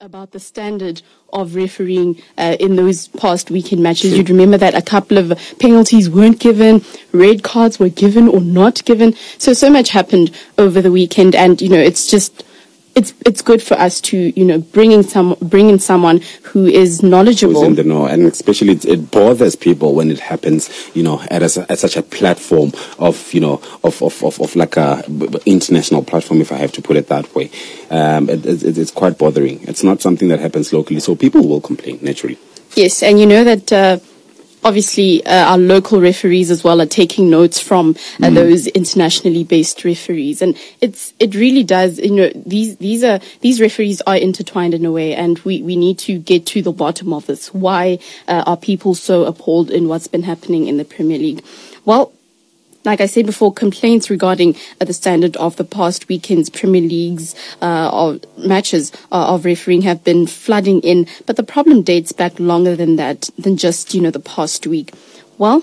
about the standard of refereeing uh, in those past weekend matches. You'd remember that a couple of penalties weren't given, red cards were given or not given. So, so much happened over the weekend, and you know, it's just it's it's good for us to you know bring in some bring in someone who is knowledgeable. Who's in the know, and especially it, it bothers people when it happens, you know, at, a, at such a platform of you know of of, of, of like a international platform, if I have to put it that way. Um, it, it, it's quite bothering. It's not something that happens locally, so people will complain naturally. Yes, and you know that. Uh, obviously uh, our local referees as well are taking notes from uh, mm. those internationally based referees. And it's it really does you know these these are these referees are intertwined in a way and we we need to get to the bottom of this. Why uh, are people so appalled in what's been happening in the premier league? Well like I said before, complaints regarding uh, the standard of the past weekend's Premier League's uh, of matches uh, of refereeing have been flooding in, but the problem dates back longer than that, than just you know the past week. Well,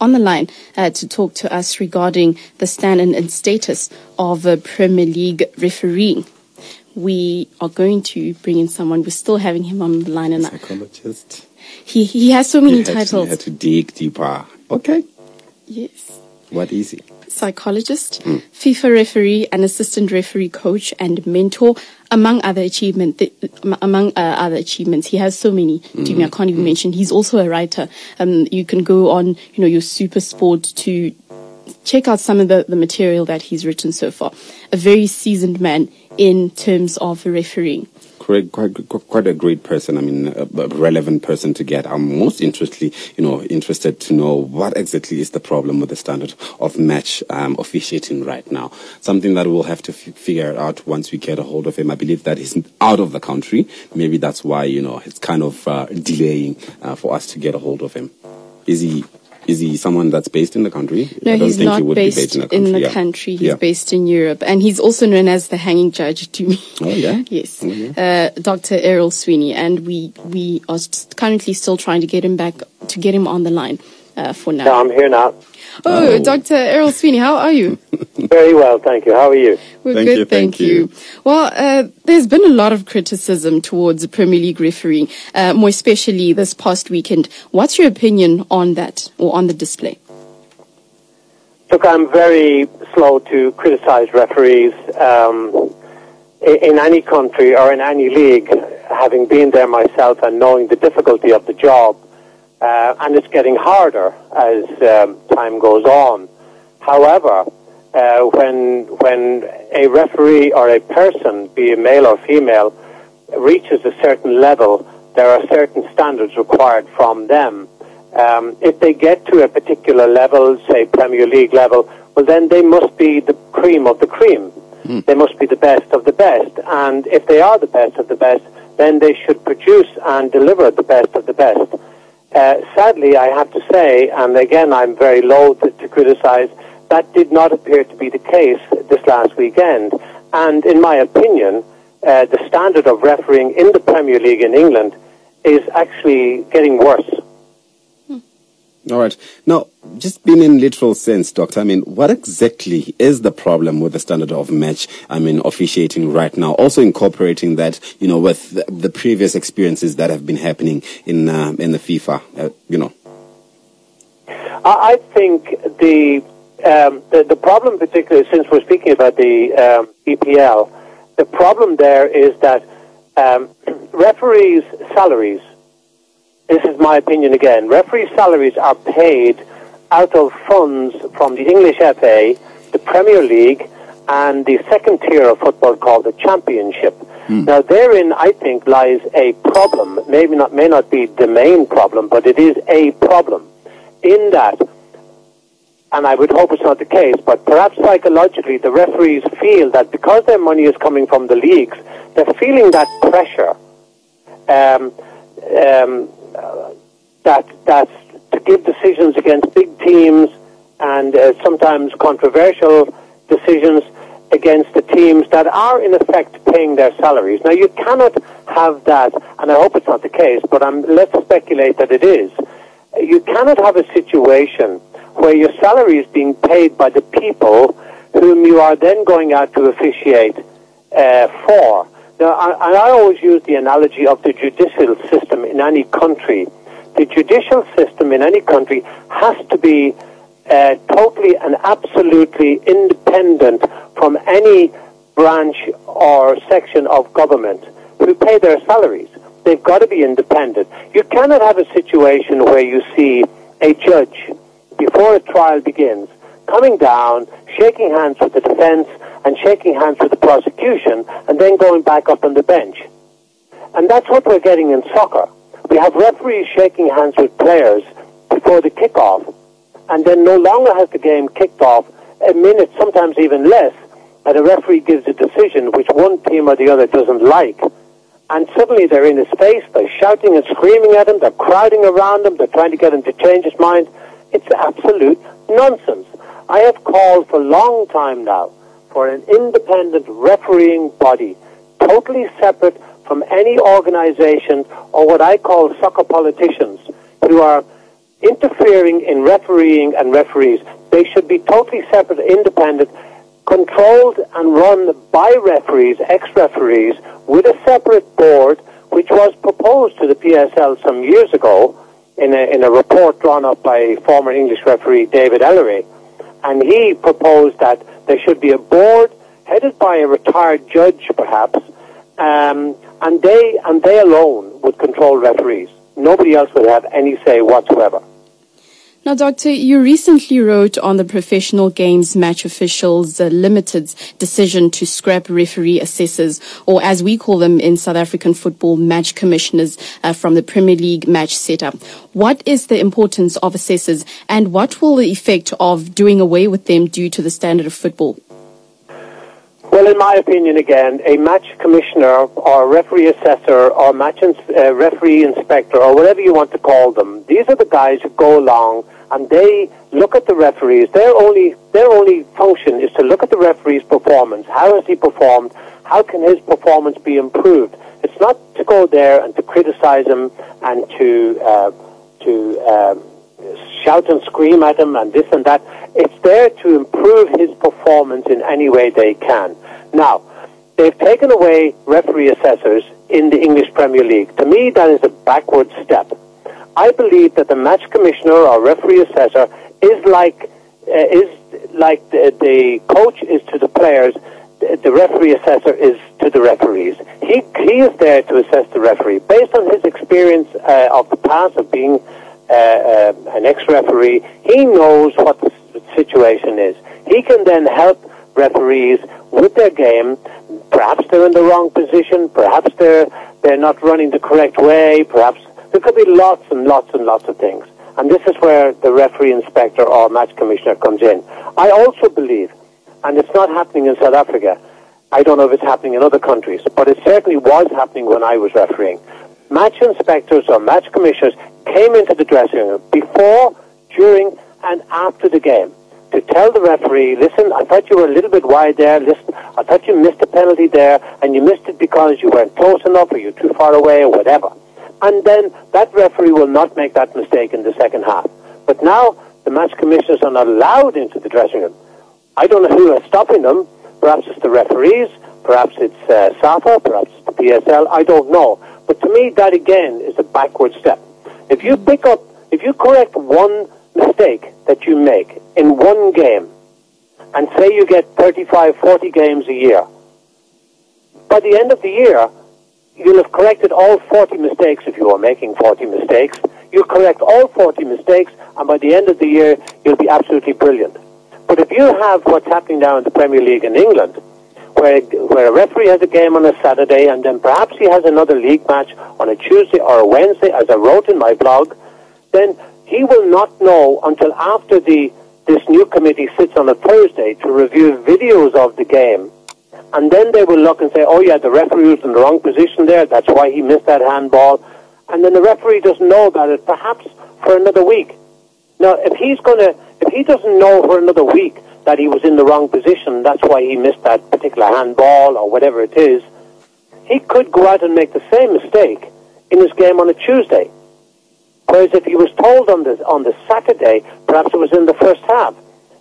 on the line uh, to talk to us regarding the standard and status of uh, Premier League refereeing. We are going to bring in someone. We're still having him on the line, and psychologist. He he has so many titles. To, had to dig deeper. Okay. What is he? Psychologist, mm. FIFA referee, and assistant referee coach and mentor, among other achievement. Th- among uh, other achievements, he has so many. Mm. I can't even mm. mention. He's also a writer. Um, you can go on, you know, your Super Sport to check out some of the, the material that he's written so far. A very seasoned man in terms of refereeing quite, quite, quite a great person. I mean, a, a, relevant person to get. I'm most interestingly, you know, interested to know what exactly is the problem with the standard of match um, officiating right now. Something that we'll have to figure out once we get a hold of him. I believe that he's out of the country. Maybe that's why, you know, it's kind of uh, delaying uh, for us to get a hold of him. Is he is he someone that's based in the country? No, he's not he based, based, in the country. In the yeah. country. He's yeah. based in Europe. And he's also known as the hanging judge to me. Oh, yeah? yes. Oh, yeah. Uh, Dr. Errol Sweeney. And we, we are currently still trying to get him back, to get him on the line uh, for now. Yeah, I'm here now. Oh, oh. Dr. Errol Sweeney, how are you? Very well, thank you. How are you? We're thank good, you, thank, thank you. you. Well, uh, there's been a lot of criticism towards Premier League refereeing, uh, more especially this past weekend. What's your opinion on that or on the display? Look, I'm very slow to criticize referees um, in any country or in any league, having been there myself and knowing the difficulty of the job. Uh, and it's getting harder as um, time goes on. However, uh, when when a referee or a person, be it male or female, reaches a certain level, there are certain standards required from them. Um, if they get to a particular level, say Premier League level, well then they must be the cream of the cream. Mm. They must be the best of the best. And if they are the best of the best, then they should produce and deliver the best of the best. Uh, sadly, I have to say, and again, I'm very loath to, to criticize, that did not appear to be the case this last weekend. And in my opinion, uh, the standard of refereeing in the Premier League in England is actually getting worse. All right. Now, just being in literal sense, Doctor, I mean, what exactly is the problem with the standard of match, I mean, officiating right now? Also incorporating that, you know, with the, previous experiences that have been happening in, uh, in the FIFA, uh, you know. I think the, um, the, the, problem, particularly since we're speaking about the um, EPL, the problem there is that um, referees' salaries this is my opinion again, referee salaries are paid out of funds from the English FA, the Premier League, and the second tier of football called the Championship. Mm. Now, therein, I think, lies a problem. Maybe not, may not be the main problem, but it is a problem. In that, and I would hope it's not the case, but perhaps psychologically, the referees feel that because their money is coming from the leagues, they're feeling that pressure. Um, um, that that to give decisions against big teams and uh, sometimes controversial decisions against the teams that are in effect paying their salaries. Now you cannot have that, and I hope it's not the case, but I'm, let's speculate that it is. You cannot have a situation where your salary is being paid by the people whom you are then going out to officiate uh, for. Now, and I always use the analogy of the judicial system in any country. The judicial system in any country has to be uh, totally and absolutely independent from any branch or section of government who pay their salaries. They've got to be independent. You cannot have a situation where you see a judge, before a trial begins, coming down, shaking hands with the defense and shaking hands with the prosecution, and then going back up on the bench. And that's what we're getting in soccer. We have referees shaking hands with players before the kickoff, and then no longer has the game kicked off a minute, sometimes even less, and a referee gives a decision which one team or the other doesn't like. And suddenly they're in his face, they're shouting and screaming at him, they're crowding around him, they're trying to get him to change his mind. It's absolute nonsense. I have called for a long time now for an independent refereeing body, totally separate from any organization or what I call soccer politicians who are interfering in refereeing and referees. They should be totally separate, independent, controlled and run by referees, ex-referees, with a separate board, which was proposed to the PSL some years ago in a, in a report drawn up by former English referee David Elleray. And he proposed that there should be a board headed by a retired judge, perhaps, um, and they and they alone would control referees. Nobody else would have any say whatsoever. Now, Doctor, you recently wrote on the Professional Games Match Officials uh, Limited's decision to scrap referee assessors, or as we call them in South African football, match commissioners uh, from the Premier League match setup. What is the importance of assessors, and what will the effect of doing away with them do to the standard of football? Well, in my opinion, again, a match commissioner or referee assessor or match ins- uh, referee inspector or whatever you want to call them, these are the guys who go along and they look at the referees. Their only their only function is to look at the referee's performance. How has he performed? How can his performance be improved? It's not to go there and to criticize him and to uh, to um, shout and scream at him and this and that. It's there to improve his performance in any way they can. Now, they've taken away referee assessors in the English Premier League. To me, that is a backward step. I believe that the match commissioner or referee assessor is like uh, is like the, the coach is to the players. The, referee assessor is to the referees. He he is there to assess the referee based on his experience uh, of the past of being Uh, uh, an ex-referee. He knows what the situation is. He can then help referees with their game. Perhaps they're in the wrong position. Perhaps they're they're not running the correct way. Perhaps there could be lots and lots and lots of things. And this is where the referee inspector or match commissioner comes in. I also believe, and it's not happening in South Africa. I don't know if it's happening in other countries, but it certainly was happening when I was refereeing. Match inspectors or match commissioners came into the dressing room before, during, and after the game to tell the referee, listen, I thought you were a little bit wide there. Listen, I thought you missed a penalty there, and you missed it because you weren't close enough, or you're too far away, or whatever. And then that referee will not make that mistake in the second half. But now the match commissioners are not allowed into the dressing room. I don't know who is stopping them. Perhaps it's the referees. Perhaps it's uh, SAFA. Perhaps it's the PSL. I don't know. But to me, that again is a backward step. If you pick up, if you correct one mistake that you make in one game, and say you get 35, 40 games a year, by the end of the year, you'll have corrected all 40 mistakes if you are making 40 mistakes. You'll correct all 40 mistakes, and by the end of the year, you'll be absolutely brilliant. But if you have what's happening now in the Premier League in England, where, where a referee has a game on a Saturday, and then perhaps he has another league match on a Tuesday or a Wednesday, as I wrote in my blog, then he will not know until after the this new committee sits on a Thursday to review videos of the game. And then they will look and say, oh yeah, the referee was in the wrong position there, that's why he missed that handball. And then the referee doesn't know about it, perhaps for another week. Now, if he's to, if he doesn't know for another week that he was in the wrong position, that's why he missed that particular handball or whatever it is, he could go out and make the same mistake in his game on a Tuesday. Whereas if he was told on the, on the Saturday, perhaps it was in the first half,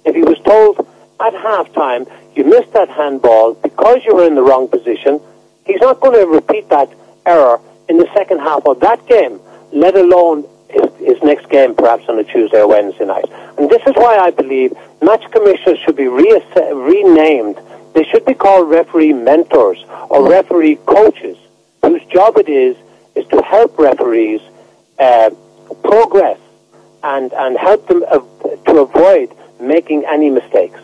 if he was told at halftime, you missed that handball because you were in the wrong position, He's not going to repeat that error in the second half of that game, let alone his, his next game, perhaps on a Tuesday or Wednesday night. And this is why I believe match commissioners should be renamed. They should be called referee mentors or referee coaches, whose job it is is to help referees uh, progress and, and help them uh, to avoid making any mistakes.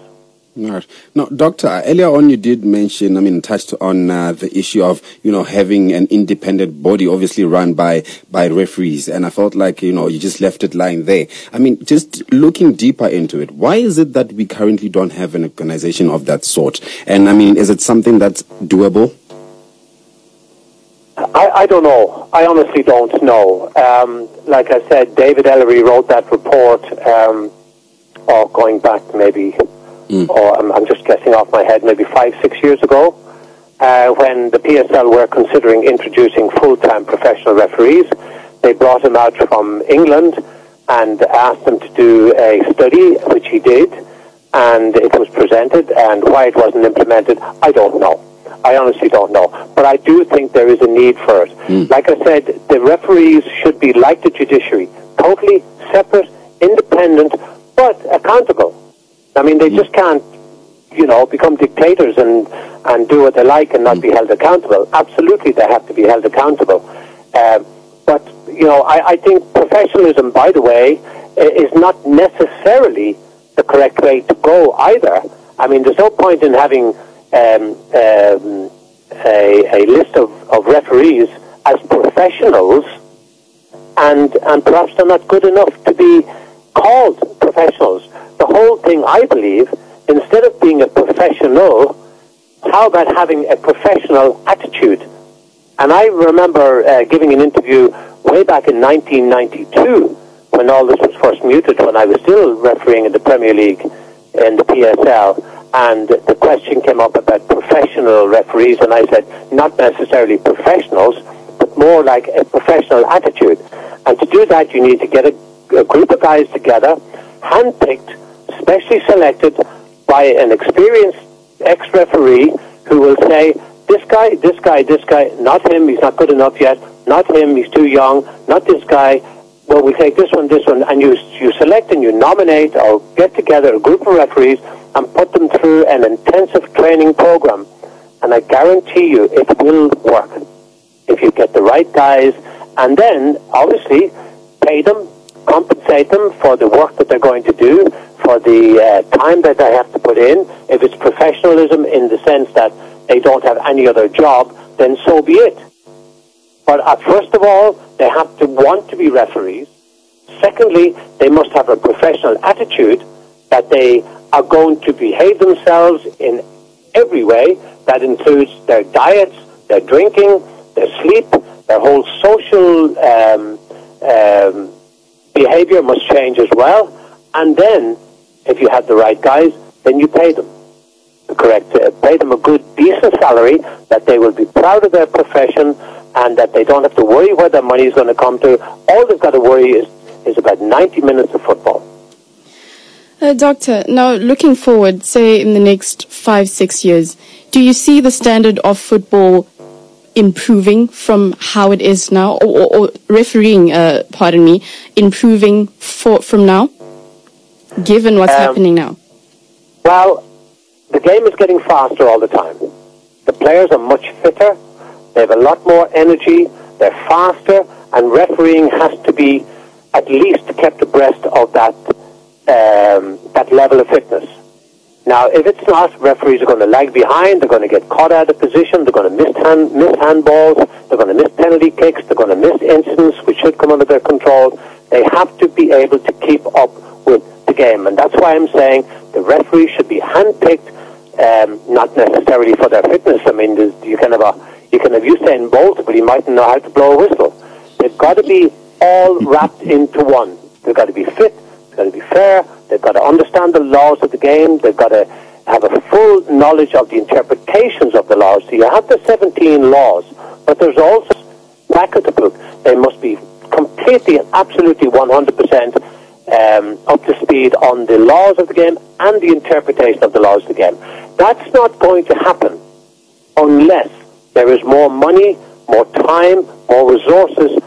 Right. Now, Doctor, earlier on you did mention, I mean, touched on uh, the issue of, you know, having an independent body, obviously run by, by referees. And I felt like, you know, you just left it lying there. I mean, just looking deeper into it, why is it that we currently don't have an organization of that sort? And I mean, is it something that's doable? I, I don't know. I honestly don't know. Um, like I said, David Elleray wrote that report, um, oh, going back maybe mm. or I'm, I'm, just guessing off my head, maybe five, six years ago, uh, when the PSL were considering introducing full-time professional referees. They brought him out from England and asked him to do a study, which he did, and it was presented, and why it wasn't implemented, I don't know. I honestly don't know. But I do think there is a need for it. Mm. Like I said, the referees should be like the judiciary, totally separate, independent, but accountable. I mean, they just can't, you know, become dictators and, and do what they like and not be held accountable. Absolutely, they have to be held accountable. Uh, but, you know, I, I think professionalism, by the way, is not necessarily the correct way to go either. I mean, there's no point in having um, um, a, a list of, of referees as professionals and, and perhaps they're not good enough to be called professionals the whole thing, I believe, instead of being a professional, how about having a professional attitude? And I remember uh, giving an interview way back in 1992 when all this was first muted, when I was still refereeing in the Premier League in the PSL, and the question came up about professional referees, and I said, not necessarily professionals, but more like a professional attitude. And to do that, you need to get a, a group of guys together, handpicked, specially selected by an experienced ex-referee who will say, this guy, this guy, this guy, not him, he's not good enough yet, not him, he's too young, not this guy, well, we take this one, this one, and you, you select and you nominate or get together a group of referees and put them through an intensive training program. And I guarantee you it will work if you get the right guys and then, obviously, pay them, compensate them for the work that they're going to do, for the uh, time that they have to put in. If it's professionalism in the sense that they don't have any other job, then so be it. But uh, first of all, they have to want to be referees. Secondly, they must have a professional attitude that they are going to behave themselves in every way. That includes their diets, their drinking, their sleep, their whole social um, um, behavior must change as well. And then if you have the right guys, then you pay them. the Correct. Uh, pay them a good, decent salary that they will be proud of their profession and that they don't have to worry where their money is going to come to. All they've got to worry is, is about 90 minutes of football. Uh, doctor, now looking forward, say in the next five, six years, do you see the standard of football improving from how it is now, or, or, or refereeing, uh, pardon me, improving for, from now? given what's um, happening now? Well, the game is getting faster all the time. The players are much fitter. They have a lot more energy. They're faster, and refereeing has to be at least kept abreast of that um, that level of fitness. Now, if it's not, referees are going to lag behind. They're going to get caught out of position. They're going to miss hand miss handballs. They're going to miss penalty kicks. They're going to miss incidents which should come under their control. They have to be able to keep up with the game. And that's why I'm saying the referees should be handpicked, um, not necessarily for their fitness. I mean, you can have a you can have Usain Bolt, but he mightn't know how to blow a whistle. They've got to be all wrapped into one. They've got to be fit. Got to be fair. They've got to understand the laws of the game. They've got to have a full knowledge of the interpretations of the laws. So you have the 17 laws, but there's also back of the book. They must be completely and absolutely 100% um, up to speed on the laws of the game and the interpretation of the laws of the game. That's not going to happen unless There is more money, more time, more resources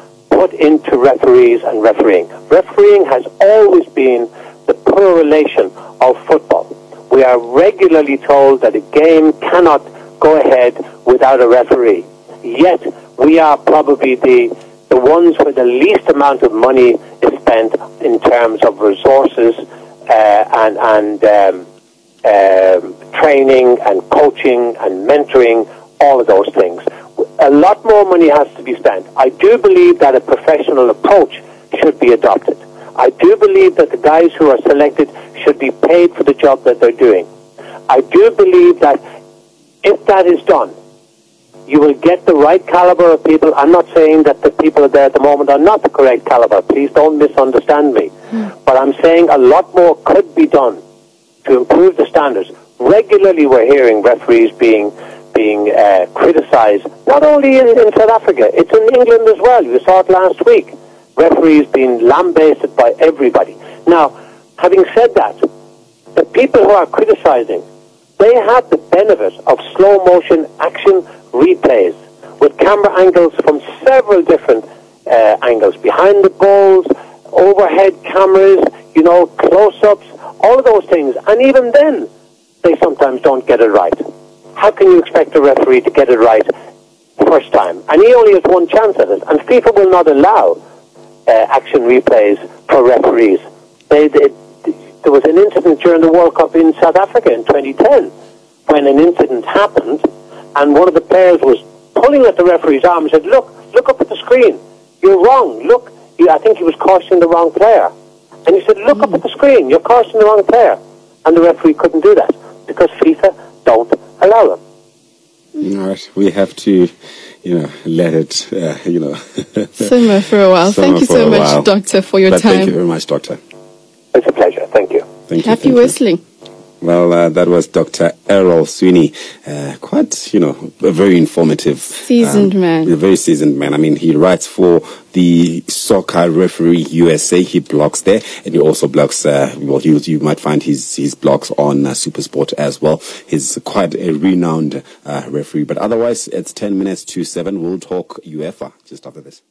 put into referees and refereeing. Refereeing has always been the poor relation of football. We are regularly told that a game cannot go ahead without a referee. Yet we are probably the the ones where the least amount of money is spent in terms of resources uh, and and um, um, training and coaching and mentoring, all of those things. A lot more money has to be spent. I do believe that a professional approach should be adopted. I do believe that the guys who are selected should be paid for the job that they're doing. I do believe that if that is done, you will get the right caliber of people. I'm not saying that the people there at the moment are not the correct caliber. Please don't misunderstand me. Mm. But I'm saying a lot more could be done to improve the standards. Regularly, we're hearing referees being being uh, criticised, not only in, in South Africa, it's in England as well. You saw it last week. Referees being lambasted by everybody. Now, having said that, the people who are criticising, they have the benefit of slow motion action replays with camera angles from several different uh, angles, behind the goals, overhead cameras, you know, close-ups, all of those things. And even then, they sometimes don't get it right. How can you expect a referee to get it right first time? And he only has one chance at it. And FIFA will not allow uh, action replays for referees. They, they, there was an incident during the World Cup in South Africa in 2010 when an incident happened and one of the players was pulling at the referee's arm and said, look, look up at the screen. You're wrong. Look. I think he was cautioning the wrong player. And he said, look mm. up at the screen. You're cautioning the wrong player. And the referee couldn't do that because FIFA don't allow them. All right. We have to, you know, let it, uh, you know. Simmer for a while. Thank you so much, while. Doctor, for your but time. Thank you very much, Doctor. It's a pleasure. Thank you. Thank you. Happy thank whistling. You. Well, uh, that was Dr. Errol Sweeney. Uh, quite, you know, a very informative. Seasoned um, man. A very seasoned man. I mean, he writes for the Soccer Referee USA. He blogs there. And he also blogs, uh, well, you, you might find his, his blogs on uh, Supersport as well. He's quite a renowned uh, referee. But otherwise, it's 10 minutes to 7. We'll talk UEFA just after this.